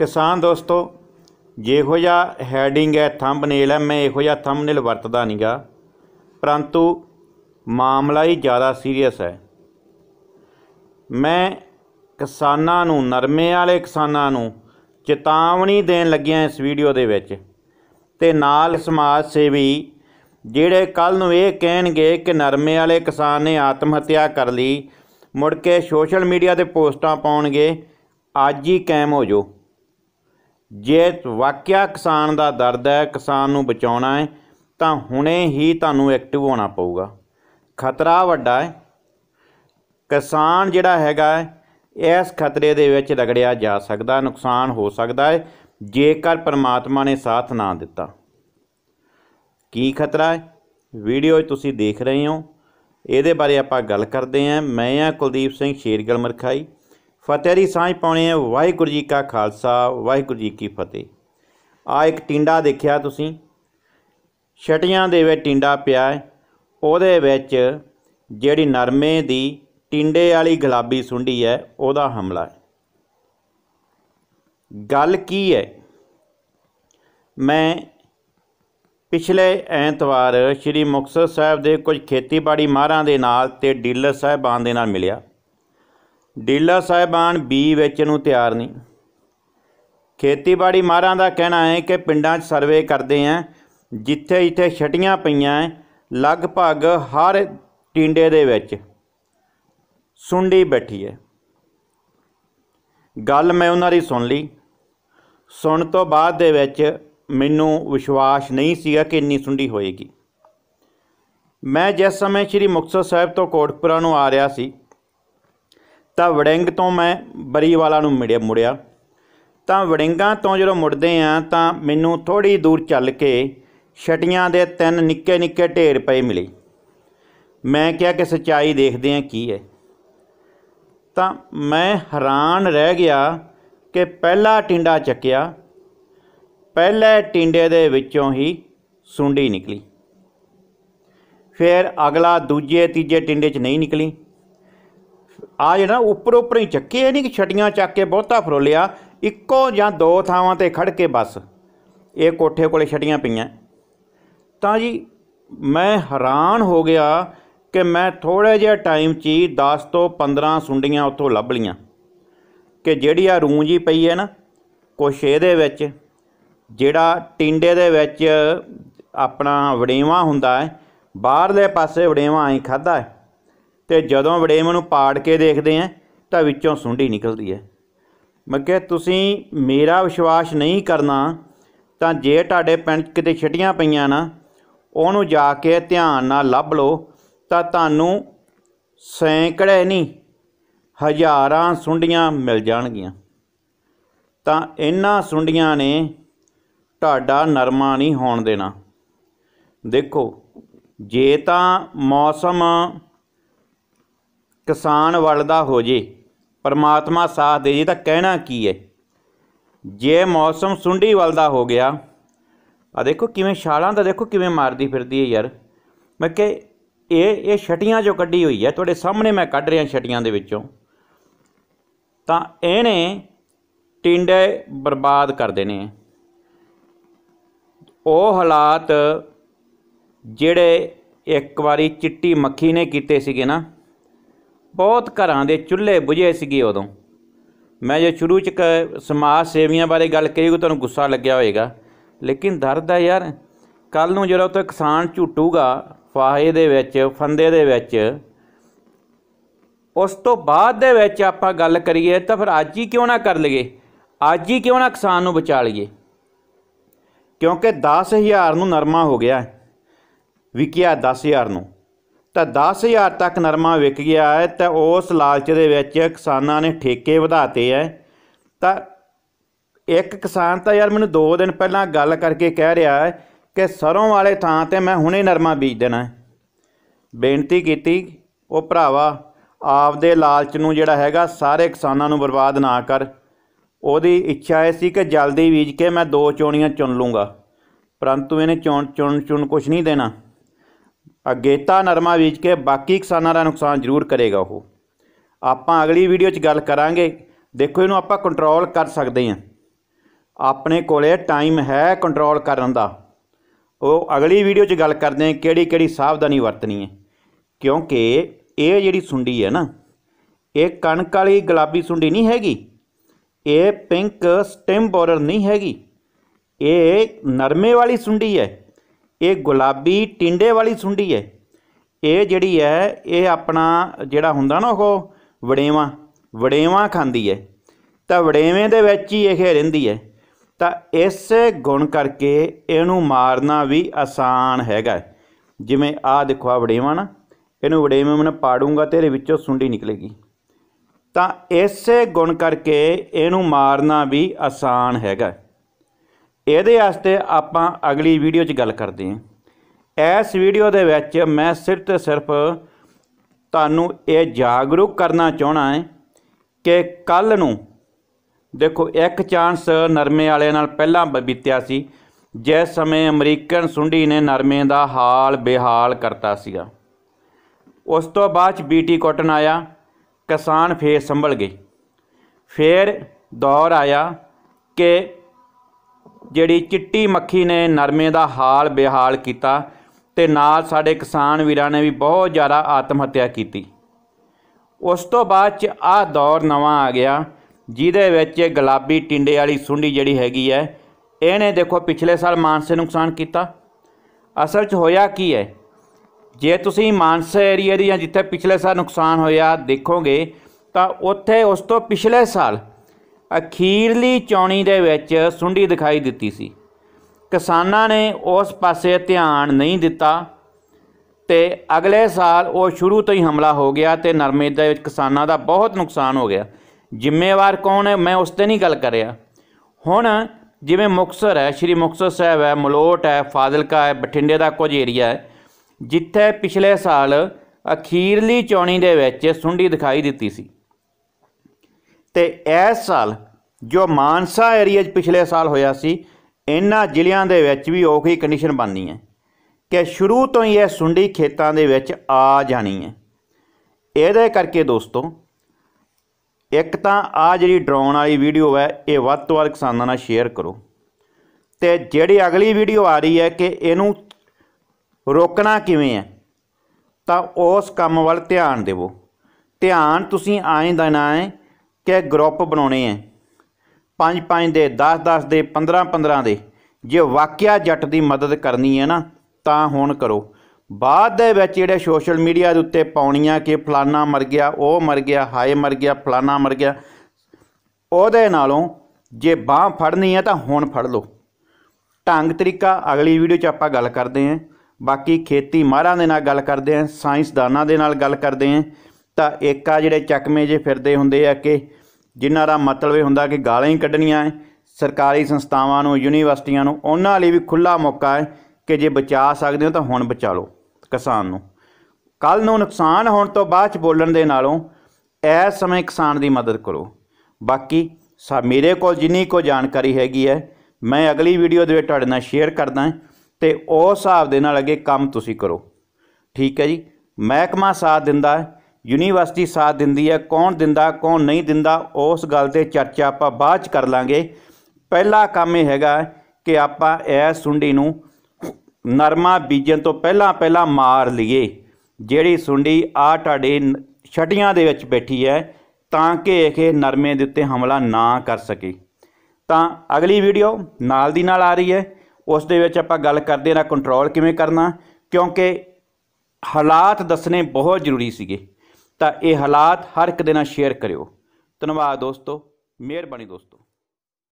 ਕਿਸਾਨ ਦੋਸਤੋ, ਜਿਹੋ ਜਿਹਾ ਹੈਡਿੰਗ ਹੈ ਥੰਬਨੇਲ ਹੈ, ਮੈਂ ਇਹੋ ਜਿਹਾ ਥੰਬਨੇਲ ਵਰਤਦਾ ਨਹੀਂਗਾ ਪਰੰਤੂ ਮਾਮਲਾ ਹੀ ਜ਼ਿਆਦਾ ਸੀਰੀਅਸ ਹੈ। ਮੈਂ ਕਿਸਾਨਾਂ ਨੂੰ, ਨਰਮੇ ਵਾਲੇ ਕਿਸਾਨਾਂ ਨੂੰ ਚੇਤਾਵਨੀ ਦੇਣ ਲੱਗਿਆ ਇਸ ਵੀਡੀਓ ਦੇ ਵਿੱਚ ਤੇ ਨਾਲ ਸਮਾਜ ਸੇਵੀ ਜਿਹੜੇ ਕੱਲ ਨੂੰ ਇਹ ਕਹਿਣਗੇ ਕਿ ਨਰਮੇ ਵਾਲੇ ਕਿਸਾਨ ਨੇ ਆਤਮ ਹੱਤਿਆ ਕਰ ਲਈ, ਮੁੜ ਕੇ ਸੋਸ਼ਲ ਮੀਡੀਆ ਤੇ ਪੋਸਟਾਂ ਪਾਉਣਗੇ, ਅੱਜ ਹੀ ਕਾਇਮ ਹੋ ਜਾਓ। ਜੇ ਵਾਕਿਆ ਕਿਸਾਨ ਦਾ ਦਰਦ ਹੈ, ਕਿਸਾਨ ਨੂੰ ਬਚਾਉਣਾ ਹੈ, ਤਾਂ ਹੁਣੇ ਹੀ ਤੁਹਾਨੂੰ ਐਕਟਿਵ ਹੋਣਾ ਪਊਗਾ। ਖਤਰਾ ਵੱਡਾ ਹੈ। ਕਿਸਾਨ ਜਿਹੜਾ ਹੈਗਾ ਇਸ ਖਤਰੇ ਦੇ ਵਿੱਚ ਰਗੜਿਆ ਜਾ ਸਕਦਾ, ਨੁਕਸਾਨ ਹੋ ਸਕਦਾ ਹੈ, ਜੇਕਰ ਪਰਮਾਤਮਾ ਨੇ ਸਾਥ ਨਾ ਦਿੱਤਾ। ਕੀ ਖਤਰਾ ਹੈ? ਵੀਡੀਓ ਤੁਸੀਂ ਦੇਖ ਰਹੇ ਹੋ। ਇਹਦੇ ਬਾਰੇ ਆਪਾਂ ਗੱਲ ਕਰਦੇ ਹਾਂ। ਮੈਂ ਆ ਕੁਲਦੀਪ ਸਿੰਘ ਸ਼ੇਰਗਲ ਮਰਖਾਈ। ਫਤਿਹ ਦੀ ਸਾਂਝ ਪਾਉਣੀ ਹੈ। ਵਾਹਿਗੁਰੂ ਜੀ ਕਾ ਖਾਲਸਾ, ਵਾਹਿਗੁਰੂ ਜੀ ਕੀ ਫਤਿਹ। ਆ ਇੱਕ ਟਿੰਡਾ ਦੇਖਿਆ ਤੁਸੀਂ? ਛਟੀਆਂ ਦੇ ਵਿੱਚ ਟਿੰਡਾ ਪਿਆ ਹੈ। ਉਹਦੇ ਵਿੱਚ ਜਿਹੜੀ ਨਰਮੇ ਦੀ ਟਿੰਡੇ ਵਾਲੀ ਗੁਲਾਬੀ ਸੁੰਡੀ ਹੈ, ਉਹਦਾ ਹਮਲਾ ਹੈ। ਗੱਲ ਕੀ ਹੈ? ਮੈਂ ਪਿਛਲੇ ਐਤਵਾਰ ਸ੍ਰੀ ਮੁਕਤਸਰ ਸਾਹਿਬ ਦੇ ਕੁਝ ਖੇਤੀਬਾੜੀ ਮਾਹਰਾਂ ਦੇ ਨਾਲ ਤੇ ਡੀਲਰ ਸਾਹਿਬਾਨ ਦੇ ਨਾਲ ਮਿਲਿਆ। ਡੀਲਾ ਸਾਹਿਬਾਨ ਬੀ ਵੇਚਣ ਨੂੰ ਤਿਆਰ ਨਹੀਂ। ਖੇਤੀਬਾੜੀ ਮਾਹਰਾਂ ਦਾ ਕਹਿਣਾ ਹੈ ਕਿ ਪਿੰਡਾਂ 'ਚ ਸਰਵੇ ਕਰਦੇ ਆਂ ਜਿੱਥੇ ਜਿੱਥੇ ਛਟੀਆਂ ਪਈਆਂ ਹੈ, ਲਗਭਗ ਹਰ ਟਿੰਡੇ ਦੇ ਵਿੱਚ ਸੁੰਡੀ ਬੈਠੀ ਹੈ ਗੱਲ ਮੈਂ ਉਹਨਾਂ ਦੀ ਸੁਣ ਲਈ। ਸੁਣ ਤੋਂ ਬਾਅਦ ਦੇ ਵਿੱਚ ਮੈਨੂੰ ਵਿਸ਼ਵਾਸ ਨਹੀਂ ਸੀਗਾ ਕਿ ਇੰਨੀ ਸੁੰਡੀ ਹੋਏਗੀ। ਮੈਂ ਜਿਸ ਸਮੇਂ ਸ੍ਰੀ ਮੁਕਤਸਰ ਸਾਹਿਬ ਤੋਂ ਕੋਟਪੁਰਾ ਨੂੰ ਆ ਰਿਹਾ ਸੀ ਤਾਂ ਵੜਿੰਗ ਤੋਂ ਮੈਂ ਬਰੀਵਾਲਾ ਨੂੰ ਮਿੜਿਆ, ਮੁੜਿਆ। ਤਾਂ ਵੜਿੰਗਾਂ ਤੋਂ ਜਦੋਂ ਮੁੜਦੇ ਆ, ਤਾਂ ਮੈਨੂੰ ਥੋੜੀ ਦੂਰ ਚੱਲ ਕੇ ਛਟੀਆਂ ਦੇ ਤਿੰਨ ਨਿੱਕੇ ਨਿੱਕੇ ਢੇਰ ਪਏ ਮਿਲੇ। ਮੈਂ ਕਿਹਾ ਕਿ ਸੱਚਾਈ ਦੇਖਦੇ ਆ ਕੀ ਹੈ। ਤਾਂ ਮੈਂ ਹੈਰਾਨ ਰਹਿ ਗਿਆ ਕਿ ਪਹਿਲਾ ਟਿੰਡਾ ਚੱਕਿਆ, ਪਹਿਲੇ ਟਿੰਡੇ ਦੇ ਵਿੱਚੋਂ ਹੀ ਸੁੰਡੀ ਨਿਕਲੀ। ਫਿਰ ਅਗਲਾ ਦੂਜੇ ਤੀਜੇ ਟਿੰਡੇ 'ਚ ਨਹੀਂ ਨਿਕਲੀ। ਆ ਜਿਹੜਾ ਉੱਪਰ ਉੱਪਰ ਹੀ ਚੱਕੇ, ਇਹ ਨਹੀਂ ਕਿ ਛਟੀਆਂ ਚੱਕ ਕੇ ਬਹੁਤਾ ਫਰੋਲਿਆ, ਇੱਕੋ ਜਾਂ ਦੋ ਥਾਵਾਂ ਤੇ ਖੜ ਕੇ ਬਸ। ਇਹ ਕੋਠੇ ਕੋਲੇ ਛਟੀਆਂ ਪਈਆਂ। ਤਾਂ ਜੀ, ਮੈਂ ਹੈਰਾਨ ਹੋ ਗਿਆ ਕਿ ਮੈਂ ਥੋੜੇ ਜਿਹਾ ਟਾਈਮ 'ਚ ਹੀ 10 ਤੋਂ 15 ਸੁੰਡੀਆਂ ਉੱਥੋਂ ਲੱਭ ਲੀਆਂ ਕਿ ਜਿਹੜੀ ਆ ਰੂੰਜ ਹੀ ਪਈ ਹੈ ਨਾ, ਕੁਛ ਇਹਦੇ ਵਿੱਚ, ਜਿਹੜਾ ਟਿੰਡੇ ਦੇ ਵਿੱਚ ਆਪਣਾ ਵੜੇਵਾ ਹੁੰਦਾ ਹੈ, ਬਾਹਰਲੇ ਪਾਸੇ ਵੜੇਵਾ ਐਂ ਖਾਦਾ ਹੈ। ਤੇ ਜਦੋਂ ਵੜੇਵੇਂ ਨੂੰ ਪਾੜ ਕੇ ਦੇਖਦੇ ਆ ਤਾਂ ਵਿੱਚੋਂ ਸੁੰਡੀ ਨਿਕਲਦੀ ਹੈ ਮੈਂ ਕਿਹਾ, ਤੁਸੀਂ ਮੇਰਾ ਵਿਸ਼ਵਾਸ ਨਹੀਂ ਕਰਨਾ, ਤਾਂ ਜੇ ਤੁਹਾਡੇ ਪਿੰਡ 'ਚ ਕਿਤੇ ਛਟੀਆਂ ਪਈਆਂ ਨਾ, ਉਹਨੂੰ ਜਾ ਕੇ ਧਿਆਨ ਨਾਲ ਲੱਭ ਲਓ, ਤਾਂ ਤੁਹਾਨੂੰ ਸੈਂਕੜੇ ਨਹੀਂ, ਹਜ਼ਾਰਾਂ ਸੁੰਡੀਆਂ ਮਿਲ ਜਾਣਗੀਆਂ। ਤਾਂ ਇਹਨਾਂ ਸੁੰਡੀਆਂ ਨੇ ਤੁਹਾਡਾ ਨਰਮਾ ਨਹੀਂ ਹੋਣ ਦੇਣਾ। ਦੇਖੋ, ਜੇ ਤਾਂ ਮੌਸਮ ਕਿਸਾਨ ਵੱਲਦਾ ਹੋ ਜੇ, ਪਰਮਾਤਮਾ ਸਾਥ ਦੇ ਜੇ ਤਾਂ ਕਹਿਣਾ ਕੀ ਹੈ? ਜੇ ਮੌਸਮ ਸੁੰਡੀ ਵੱਲਦਾ ਹੋ ਗਿਆ ਆ ਦੇਖੋ ਕਿਵੇਂ ਛਾਲਾਂ ਦਾ ਦੇਖੋ ਕਿਵੇਂ ਮਾਰਦੀ ਫਿਰਦੀ ਹੈ ਯਾਰ। ਮੈਂ ਕਿ ਇਹ ਇਹ ਛਟੀਆਂ ਜੋ ਕੱਢੀ ਹੋਈ ਹੈ, ਤੁਹਾਡੇ ਸਾਹਮਣੇ ਮੈਂ ਕੱਢ ਰਿਹਾ ਛਟੀਆਂ ਦੇ ਵਿੱਚੋਂ। ਤਾਂ ਇਹਨੇ ਟਿੰਡੇ ਬਰਬਾਦ ਕਰ ਦੇਣੇ ਉਹ ਹਾਲਾਤ ਜਿਹੜੇ ਇੱਕ ਵਾਰੀ ਚਿੱਟੀ ਮੱਖੀ ਨੇ ਕੀਤੇ ਸੀਗੇ ਨਾ ਬਹੁਤ ਘਰਾਂ ਦੇ ਚੁੱਲ੍ਹੇ ਬੁਝੇ ਸੀਗੇ ਉਦੋਂ। ਮੈਂ ਜੇ ਸ਼ੁਰੂ ਚ ਕ- ਸਮਾਜ ਸੇਵੀਆਂ ਬਾਰੇ ਗੱਲ ਕਰੀ ਉਹ ਤੁਹਾਨੂੰ ਗੁੱਸਾ ਲੱਗਿਆ ਹੋਵੇਗਾ ਲੇਕਿਨ ਦਰਦ ਹੈ ਯਾਰ ਕੱਲ ਨੂੰ ਜਦੋਂ ਤੋਂ ਕਿਸਾਨ ਝੂਟੂਗਾ, ਫਾਹੇ ਦੇ ਵਿੱਚ, ਫੰਦੇ ਦੇ ਵਿੱਚ, ਉਸ ਤੋਂ ਬਾਅਦ ਦੇ ਵਿੱਚ ਆਪਾਂ ਗੱਲ ਕਰੀਏ ਤਾਂ ਫਿਰ ਅੱਜ ਹੀ ਕਿਉਂ ਨਾ ਕਰ ਲਈਏ? ਅੱਜ ਹੀ ਕਿਉਂ ਨਾ ਕਿਸਾਨ ਨੂੰ ਬਚਾ ਲਈਏ? ਕਿਉਂਕਿ 10000 ਨੂੰ ਨਰਮਾ ਹੋ ਗਿਆ। ਹੈ। ਵਿਕਿਆ 10000 ਨੂੰ। ਤਾਂ 10000 ਤੱਕ ਨਰਮਾ ਵਿਕ ਗਿਆ ਹੈ, ਤਾਂ ਉਸ ਲਾਲਚ ਦੇ ਵਿੱਚ ਕਿਸਾਨਾਂ ਨੇ ਠੇਕੇ ਵਧਾਤੇ ਹੈ। ਤਾਂ ਇੱਕ ਕਿਸਾਨ ਤਾਂ ਯਾਰ ਮੈਨੂੰ 2 ਦਿਨ ਪਹਿਲਾਂ ਗੱਲ ਕਰਕੇ ਕਹਿ ਰਿਹਾ ਹੈ ਕਿ ਸਰੋਂ ਵਾਲੇ ਥਾਂ ਤੇ ਮੈਂ ਹੁਣੇ ਨਰਮਾ ਬੀਜ ਦੇਣਾ ਬੇਨਤੀ ਕੀਤੀ, ਉਹ ਭਰਾਵਾ, ਆਪਦੇ ਲਾਲਚ ਨੂੰ ਜਿਹੜਾ ਹੈਗਾ ਸਾਰੇ ਕਿਸਾਨਾਂ ਨੂੰ ਬਰਬਾਦ ਨਾ ਕਰ। ਉਹਦੀ ਇੱਛਾ ਇਹ ਸੀ ਕਿ ਜਲਦੀ ਬੀਜ ਕੇ ਮੈਂ ਦੋ ਚੋਣੀਆਂ ਚੁਣ ਲੂੰਗਾ, ਪਰੰਤੂ ਇਹਨੇ ਚੁਣ ਚੁਣ ਚੁਣ ਕੁਛ ਨਹੀਂ ਦੇਣਾ। ਅਗੇਤਾ ਨਰਮਾ ਬੀਜ ਕੇ ਬਾਕੀ ਕਿਸਾਨਾਂ ਦਾ ਨੁਕਸਾਨ ਜ਼ਰੂਰ ਕਰੇਗਾ ਉਹ। ਆਪਾਂ ਅਗਲੀ ਵੀਡੀਓ 'ਚ ਗੱਲ ਕਰਾਂਗੇ। ਦੇਖੋ ਇਹਨੂੰ ਆਪਾਂ ਕੰਟਰੋਲ ਕਰ ਸਕਦੇ ਹਾਂ। ਆਪਣੇ ਕੋਲੇ ਟਾਈਮ ਹੈ ਕੰਟਰੋਲ ਕਰਨ ਦਾ। ਉਹ ਅਗਲੀ ਵੀਡੀਓ 'ਚ ਗੱਲ ਕਰਦੇ ਹਾਂ ਕਿਹੜੀ ਕਿਹੜੀ ਸਾਵਧਾਨੀ ਵਰਤਣੀ ਹੈ। ਕਿਉਂਕਿ ਇਹ ਜਿਹੜੀ ਸੁੰਡੀ ਹੈ ਨਾ, ਇਹ ਕਣਕ ਵਾਲੀ ਗੁਲਾਬੀ ਸੁੰਡੀ ਨਹੀਂ ਹੈਗੀ। ਇਹ ਪਿੰਕ ਸਟੈਮ ਬੋਰਰ ਨਹੀਂ ਹੈਗੀ। ਇਹ ਨਰਮੇ ਵਾਲੀ ਸੁੰਡੀ ਹੈ। ਇਹ ਗੁਲਾਬੀ ਟਿੰਡੇ ਵਾਲੀ ਸੁੰਡੀ ਹੈ। ਇਹ ਜਿਹੜੀ ਹੈ, ਇਹ ਆਪਣਾ ਜਿਹੜਾ ਹੁੰਦਾ ਨਾ ਉਹ ਵੜੇਵਾ ਵੜੇਵਾ ਖਾਂਦੀ ਹੈ। ਤਾਂ ਵੜੇਵੇਂ ਦੇ ਵਿੱਚ ਹੀ ਇਹ ਰਹਿੰਦੀ ਹੈ। ਤਾਂ ਇਸ ਗੁਣ ਕਰਕੇ ਇਹਨੂੰ ਮਾਰਨਾ ਵੀ ਆਸਾਨ ਹੈਗਾ ਜਿਵੇਂ ਆਹ ਦੇਖੋ ਆ ਵੜੇਵਾ ਨਾ, ਇਹਨੂੰ ਵੜੇਵੇਂ ਮੈਂ ਪਾੜੂੰਗਾ ਤੇ ਇਹਦੇ ਵਿੱਚੋਂ ਸੁੰਡੀ ਨਿਕਲੇਗੀ। ਤਾਂ ਇਸੇ ਗੁਣ ਕਰਕੇ ਇਹਨੂੰ ਮਾਰਨਾ ਵੀ ਆਸਾਨ ਹੈਗਾ ਇਹਦੇ ਵਾਸਤੇ ਆਪਾਂ ਅਗਲੀ ਵੀਡੀਓ 'ਚ ਗੱਲ ਕਰਦੇ ਹਾਂ। ਇਸ ਵੀਡੀਓ ਦੇ ਵਿੱਚ ਮੈਂ ਸਿਰਫ ਤੇ ਸਿਰਫ ਤੁਹਾਨੂੰ ਇਹ ਜਾਗਰੂਕ ਕਰਨਾ ਚਾਹਣਾ ਹੈ ਕਿ ਕੱਲ ਨੂੰ, ਦੇਖੋ, ਇੱਕ ਚਾਂਸ ਨਰਮੇ ਵਾਲੇ ਨਾਲ ਪਹਿਲਾਂ ਬ- ਬੀਤਿਆ ਸੀ। ਜਿਸ ਸਮੇਂ ਅਮਰੀਕਨ ਸੁੰਡੀ ਨੇ ਨਰਮੇ ਦਾ ਹਾਲ ਬੇਹਾਲ ਕਰਤਾ ਸੀਗਾ। ਉਸ ਤੋਂ ਬਾਅਦ ਚ ਬੀਟੀ ਕਾਟਨ ਆਇਆ, ਕਿਸਾਨ ਫੇਰ ਸੰਭਲ ਗਏ। ਫੇਰ ਦੌਰ ਆਇਆ ਕਿ ਜਿਹੜੀ ਚਿੱਟੀ ਮੱਖੀ ਨੇ ਨਰਮੇ ਦਾ ਹਾਲ ਬੇਹਾਲ ਕੀਤਾ ਤੇ ਨਾਲ ਸਾਡੇ ਕਿਸਾਨ ਵੀਰਾਂ ਨੇ ਵੀ ਬਹੁਤ ਜ਼ਿਆਦਾ ਆਤਮ ਹੱਤਿਆ ਕੀਤੀ। ਉਸ ਤੋਂ ਬਾਅਦ ਚ ਆਹ ਦੌਰ ਨਵਾਂ ਆ ਗਿਆ, ਜਿਹਦੇ ਵਿੱਚ ਗੁਲਾਬੀ ਟਿੰਡੇ ਵਾਲੀ ਸੁੰਡੀ ਜਿਹੜੀ ਹੈਗੀ ਹੈ, ਇਹਨੇ ਦੇਖੋ ਪਿਛਲੇ ਸਾਲ ਮਾਨਸੇ ਨੁਕਸਾਨ ਕੀਤਾ। ਅਸਲ 'ਚ ਹੋਇਆ ਕੀ ਹੈ? ਜੇ ਤੁਸੀਂ ਮਾਨਸਾ ਏਰੀਆ ਦੀ ਜਾਂ ਜਿੱਥੇ ਪਿਛਲੇ ਸਾਲ ਨੁਕਸਾਨ ਹੋਇਆ ਦੇਖੋਗੇ, ਤਾਂ ਉੱਥੇ ਉਸ ਤੋਂ ਪਿਛਲੇ ਸਾਲ ਅਖੀਰਲੀ ਚੌਣੀ ਦੇ ਵਿੱਚ ਸੁੰਡੀ ਦਿਖਾਈ ਦਿੱਤੀ ਸੀ। ਕਿਸਾਨਾਂ ਨੇ ਉਸ ਪਾਸੇ ਧਿਆਨ ਨਹੀਂ ਦਿੱਤਾ ਤੇ ਅਗਲੇ ਸਾਲ ਉਹ ਸ਼ੁਰੂ ਤੋਂ ਹੀ ਹਮਲਾ ਹੋ ਗਿਆ ਤੇ ਨਰਮੇ ਦੇ ਵਿੱਚ ਕਿਸਾਨਾਂ ਦਾ ਬਹੁਤ ਨੁਕਸਾਨ ਹੋ ਗਿਆ। ਜ਼ਿੰਮੇਵਾਰ ਕੌਣ ਹੈ? ਮੈਂ ਉਸ ਤੇ ਨਹੀਂ ਗੱਲ ਕਰ ਰਿਹਾ। ਹੁਣ ਜਿਵੇਂ ਮੁਕਤਸਰ ਹੈ, ਸ਼੍ਰੀ ਮੁਕਤਸਰ ਸਾਹਿਬ ਹੈ, ਮਲੋਟ ਹੈ, ਫਾਜ਼ਿਲਕਾ ਹੈ, ਬਠਿੰਡੇ ਦਾ ਕੁਝ ਏਰੀਆ ਹੈ, ਜਿੱਥੇ ਪਿਛਲੇ ਸਾਲ ਅਖੀਰਲੀ ਚੌਣੀ ਦੇ ਵਿੱਚ ਸੁੰਡੀ ਦਿਖਾਈ ਦਿੱਤੀ ਸੀ। ਤੇ ਇਸ ਸਾਲ ਜੋ ਮਾਨਸਾ ਏਰੀਆ 'ਚ ਪਿਛਲੇ ਸਾਲ ਹੋਇਆ ਸੀ, ਇਹਨਾਂ ਜ਼ਿਲ੍ਹਿਆਂ ਦੇ ਵਿੱਚ ਵੀ ਉਹੀ ਕੰਡੀਸ਼ਨ ਬਣਨੀ ਹੈ ਕਿ ਸ਼ੁਰੂ ਤੋਂ ਹੀ ਇਹ ਸੁੰਡੀ ਖੇਤਾਂ ਦੇ ਵਿੱਚ ਆ ਜਾਣੀ ਹੈ। ਇਹਦੇ ਕਰਕੇ ਦੋਸਤੋ, ਇੱਕ ਤਾਂ ਆ ਜਿਹੜੀ ਡਰਾਉਣ ਵਾਲੀ ਵੀਡੀਓ ਹੈ, ਇਹ ਵੱਧ ਤੋਂ ਵੱਧ ਕਿਸਾਨਾਂ ਨਾਲ ਸ਼ੇਅਰ ਕਰੋ। ਤੇ ਜਿਹੜੀ ਅਗਲੀ ਵੀਡੀਓ ਆ ਰਹੀ ਹੈ ਕਿ ਇਹਨੂੰ ਰੋਕਣਾ ਕਿਵੇਂ ਹੈ, ਤਾਂ ਉਸ ਕੰਮ ਵੱਲ ਧਿਆਨ ਦੇਵੋ। ਧਿਆਨ ਤੁਸੀਂ ਆਏ ਦੇਣਾ ਹੈ ਕਿ ਗਰੁੱਪ ਬਣਾਉਣੇ ਹੈ 5-5 ਦੇ 10-10 ਦੇ 15-15 ਦੇ। ਜੇ ਵਾਕਿਆ ਜੱਟ ਦੀ ਮਦਦ ਕਰਨੀ ਹੈ ਨਾ, ਤਾਂ ਹੁਣ ਕਰੋ। ਬਾਅਦ ਦੇ ਵਿੱਚ ਜਿਹੜੇ ਸੋਸ਼ਲ ਮੀਡੀਆ ਦੇ ਉੱਤੇ ਪਾਉਣੀਆਂ ਕਿ ਫਲਾਨਾ ਮਰ ਗਿਆ, ਉਹ ਮਰ ਗਿਆ, ਹਾਏ ਮਰ ਗਿਆ, ਫਲਾਨਾ ਮਰ ਗਿਆ, ਉਹਦੇ ਨਾਲੋਂ ਜੇ ਬਾਹ ਫੜਨੀ ਹੈ ਤਾਂ ਹੁਣ ਫੜ ਲਓ। ਢੰਗ ਤਰੀਕਾ, ਅਗਲੀ ਵੀਡੀਓ 'ਚ ਆਪਾਂ ਗੱਲ ਕਰਦੇ ਹਾਂ ਬਾਕੀ ਖੇਤੀ ਮਾਹਰਾਂ ਦੇ ਨਾਲ ਗੱਲ ਕਰਦੇ ਹਾਂ ਸਾਇੰਸਦਾਨਾਂ ਦੇ ਨਾਲ ਗੱਲ ਕਰਦੇ ਹਾਂ ਤਾਂ ਇੱਕ ਆ ਜਿਹੜੇ ਚੱਕਵੇਂ ਜੇ ਫਿਰਦੇ ਹੁੰਦੇ ਆ ਕਿ ਜਿਨ੍ਹਾਂ ਦਾ ਮਤਲਬ ਇਹ ਹੁੰਦਾ ਕਿ ਗਾਲਾਂ ਹੀ ਕੱਢਣੀਆਂ ਹੈ ਸਰਕਾਰੀ ਸੰਸਥਾਵਾਂ ਨੂੰ, ਯੂਨੀਵਰਸਿਟੀਆਂ ਨੂੰ, ਉਹਨਾਂ ਲਈ ਵੀ ਖੁੱਲਾ ਮੌਕਾ ਹੈ ਕਿ ਜੇ ਬਚਾ ਸਕਦੇ ਹੋ ਤਾਂ ਹੁਣ ਬਚਾ ਲਓ ਕਿਸਾਨ ਨੂੰ। ਕੱਲ ਨੂੰ ਨੁਕਸਾਨ ਹੋਣ ਤੋਂ ਬਾਅਦ ਚ ਬੋਲਣ ਦੇ ਨਾਲੋਂ ਇਸ ਸਮੇਂ ਕਿਸਾਨ ਦੀ ਮਦਦ ਕਰੋ। ਬਾਕੀ ਸਾ, ਮੇਰੇ ਕੋਲ ਜਿੰਨੀ ਕੋ ਜਾਣਕਾਰੀ ਹੈਗੀ ਹੈ ਮੈਂ ਅਗਲੀ ਵੀਡੀਓ ਦੇ ਵਿੱਚ ਤੁਹਾਡੇ ਨਾਲ ਸ਼ੇਅਰ ਕਰਦਾ ਹਾਂ ਤੇ ਉਸ ਹਿਸਾਬ ਦੇ ਨਾਲ ਅੱਗੇ ਕੰਮ ਤੁਸੀਂ ਕਰੋ। ਠੀਕ ਹੈ ਜੀ। ਮਹਿਕਮਾ ਸਾਥ ਦਿੰਦਾ ਹੈ ਯੂਨੀਵਰਸਿਟੀ ਸਾਥ ਦਿੰਦੀ ਹੈ। ਕੌਣ ਦਿੰਦਾ, ਕੌਣ ਨਹੀਂ ਦਿੰਦਾ, ਉਸ ਗੱਲ ਤੇ ਚਰਚਾ ਆਪਾਂ ਬਾਅਦ ਚ ਕਰ ਲਾਂਗੇ। ਪਹਿਲਾ ਕੰਮ ਇਹ ਹੈਗਾ ਕਿ ਆਪਾਂ ਇਸ ਸੁੰਡੀ ਨੂੰ ਨਰਮਾ ਬੀਜਣ ਤੋਂ ਪਹਿਲਾਂ ਪਹਿਲਾਂ ਮਾਰ ਲਈਏ। ਜਿਹੜੀ ਸੁੰਡੀ ਆ ਤੁਹਾਡੇ ਛਟੀਆਂ ਦੇ ਵਿੱਚ ਬੈਠੀ ਹੈ, ਤਾਂ ਕਿ ਇਹ ਨਰਮੇ ਦੇ ਉੱਤੇ ਹਮਲਾ ਨਾ ਕਰ ਸਕੇ। ਤਾਂ ਅਗਲੀ ਵੀਡੀਓ ਨਾਲ ਦੀ ਨਾਲ ਆ ਰਹੀ ਹੈ। ਉਸ ਦੇ ਵਿੱਚ ਆਪਾਂ ਗੱਲ ਕਰਦੇ ਹਾਂ ਕੰਟਰੋਲ ਕਿਵੇਂ ਕਰਨਾ, ਕਿਉਂਕਿ ਹਾਲਾਤ ਦੱਸਣੇ ਬਹੁਤ ਜ਼ਰੂਰੀ ਸੀਗੇ। ਤਾਂ ਇਹ ਹਾਲਾਤ ਹਰ ਇੱਕ ਦੇ ਨਾਲ ਸ਼ੇਅਰ ਕਰਿਓ। ਧੰਨਵਾਦ ਦੋਸਤੋ ਮਿਹਰਬਾਨੀ ਦੋਸਤੋ।